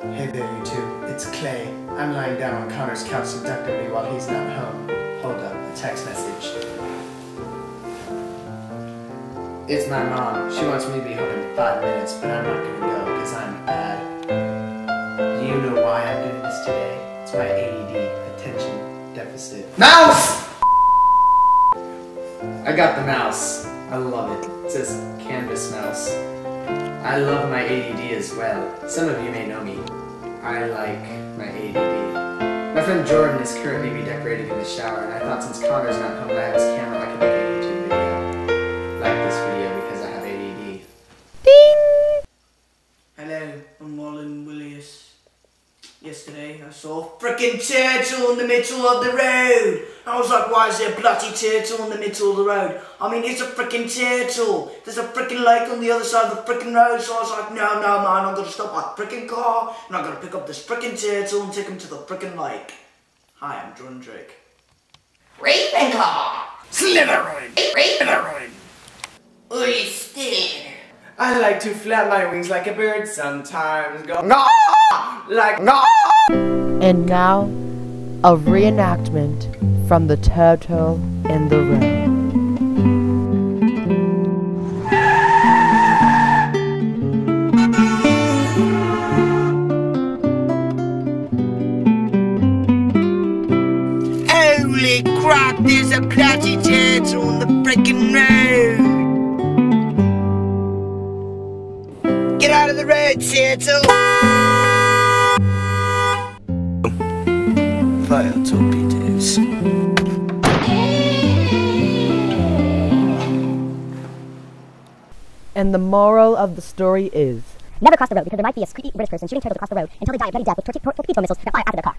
Hey there, YouTube. It's Clay. I'm lying down on Connor's couch seductively while he's not home. Hold up, a text message. It's my mom. She wants me to be home in five minutes, but I'm not gonna go because I'm bad. You know why I'm doing this today? It's my ADD, attention deficit. Mouse! I got the mouse. I love it. It says Canvas Mouse. I love my ADD as well. Some of you may know me. I like my ADD. My friend Jordan is currently redecorating in the shower, and I thought since Connor's not home and I have his camera, I could make a YouTube video. Like this video because I have ADD. Hello, I'm Wallen Willius. Yesterday I saw a frickin' turtle in the middle of the road. I was like, why is there a bloody turtle in the middle of the road? I mean, it's a freaking turtle. There's a freaking lake on the other side of the freaking road. So I was like, no, no, man, I'm gonna stop my freaking car and I'm gonna pick up this freaking turtle and take him to the freaking lake. Hi, I'm Jordan Drake. Ravenclaw! Slytherin! Ravenclaw! Oyster! I like to flap my wings like a bird sometimes. Go no, like no. And now, a reenactment from The Turtle in the Road. Holy crap, there's a bloody turtle on the frickin' road. Get out of the road, turtle. Fire torpedoes. And the moral of the story is Never cross the road because there might be a squeaky British person shooting turtles across the road until they die a bloody death with torpedo missiles that fire after their car.